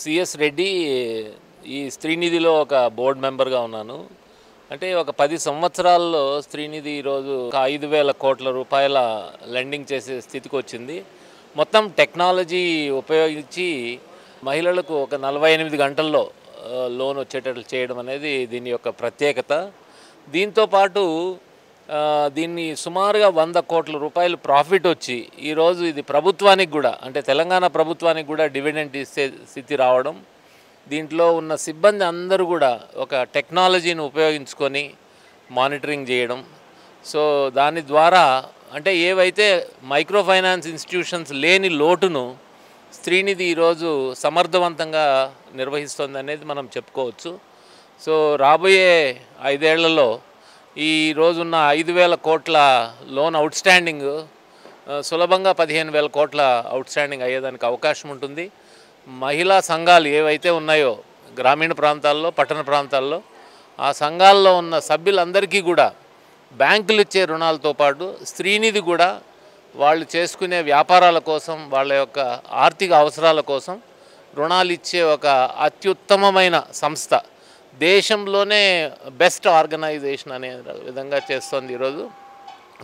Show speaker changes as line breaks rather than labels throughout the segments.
CS Reddy ఈ స్త్రీనిధిలో ఒక board మెంబర్గా ఉన్నాను. అంటే ఒక పది సంవత్సరాల్లో స్త్రీనిధి ఈరోజు ఒక ఐదు వేల కోట్ల రూపాయల లెండింగ్ చేసే స్థితికి వచ్చింది మొత్తం టెక్నాలజీ ఉపయోగించి మహిళలకు ఒక నలభై ఎనిమిది గంటల్లో లోన్ వచ్చేటట్లు చేయడం అనేది దీని యొక్క ప్రత్యేకత. దీంతో పాటు దీన్ని సుమారుగా వంద కోట్ల రూపాయలు ప్రాఫిట్ వచ్చి ఈరోజు ఇది ప్రభుత్వానికి కూడా అంటే తెలంగాణ ప్రభుత్వానికి కూడా డివిడెంట్ ఇస్తే స్థితి రావడం దీంట్లో ఉన్న సిబ్బంది అందరూ కూడా ఒక టెక్నాలజీని ఉపయోగించుకొని మానిటరింగ్ చేయడం. సో దాని ద్వారా అంటే ఏవైతే మైక్రో ఫైనాన్స్ ఇన్స్టిట్యూషన్స్ లేని లోటును స్త్రీనిధి ఈరోజు సమర్థవంతంగా నిర్వహిస్తుంది అనేది మనం చెప్పుకోవచ్చు. సో రాబోయే ఐదేళ్ళలో ఈ రోజున్న ఐదు వేల కోట్ల లోన్ అవుట్ స్టాండింగ్ సులభంగా పదిహేను వేల కోట్ల అవుట్ స్టాండింగ్ అయ్యేదానికి అవకాశం ఉంటుంది. మహిళా సంఘాలు ఏవైతే ఉన్నాయో గ్రామీణ ప్రాంతాల్లో పట్టణ ప్రాంతాల్లో ఆ సంఘాల్లో ఉన్న సభ్యులందరికీ కూడా బ్యాంకులు ఇచ్చే రుణాలతో పాటు స్త్రీనిధి కూడా వాళ్ళు చేసుకునే వ్యాపారాల కోసం వాళ్ళ యొక్క ఆర్థిక అవసరాల కోసం రుణాలు ఇచ్చే ఒక అత్యుత్తమమైన సంస్థ. దేశంలోనే బెస్ట్ ఆర్గనైజేషన్ అనే విధంగా చేస్తోంది ఈరోజు.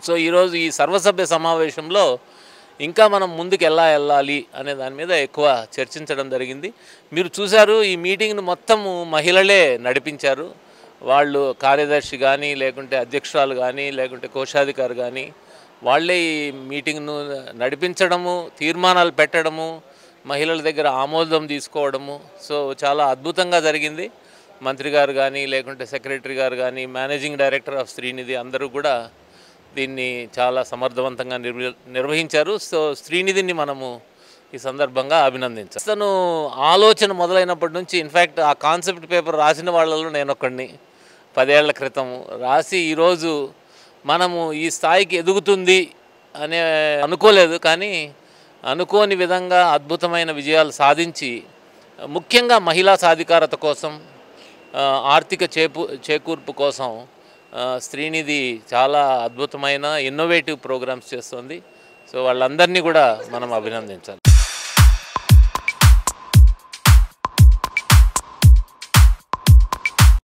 సో ఈరోజు ఈ సర్వసభ్య సమావేశంలో ఇంకా మనం ముందుకు ఎలా వెళ్ళాలి అనే దాని మీద ఎక్కువ చర్చించడం జరిగింది. మీరు చూశారు ఈ మీటింగ్ను మొత్తము మహిళలే నడిపించారు. వాళ్ళు కార్యదర్శి కానీ లేకుంటే అధ్యక్షురాలు కానీ లేకుంటే కోశాధికారి కానీ వాళ్ళే ఈ మీటింగ్ను నడిపించడము తీర్మానాలు పెట్టడము మహిళల దగ్గర ఆమోదం తీసుకోవడము. సో చాలా అద్భుతంగా జరిగింది. మంత్రి గారు కానీ లేకుంటే సెక్రటరీ గారు కానీ మేనేజింగ్ డైరెక్టర్ ఆఫ్ శ్రీనిధి అందరూ కూడా దీన్ని చాలా సమర్థవంతంగా నిర్వ నిర్వహించారు. సో శ్రీనిధిని మనము ఈ సందర్భంగా అభినందించాను తను ఆలోచన మొదలైనప్పటి నుంచి ఇన్ఫ్యాక్ట్ ఆ కాన్సెప్ట్ పేపర్ రాసిన వాళ్ళలో నేను ఒకడిని పదేళ్ళ క్రితం రాసి ఈరోజు మనము ఈ స్థాయికి ఎదుగుతుంది అనే అనుకోలేదు. కానీ అనుకోని విధంగా అద్భుతమైన విజయాలు సాధించి ముఖ్యంగా మహిళా సాధికారత కోసం ఆర్థిక చేపు చేకూర్పు కోసం ఆ, స్త్రీనిధి చాలా అద్భుతమైన ఇన్నోవేటివ్ ప్రోగ్రామ్స్ చేస్తుంది. సో వాళ్ళందరినీ కూడా మనం అభినందించాలి.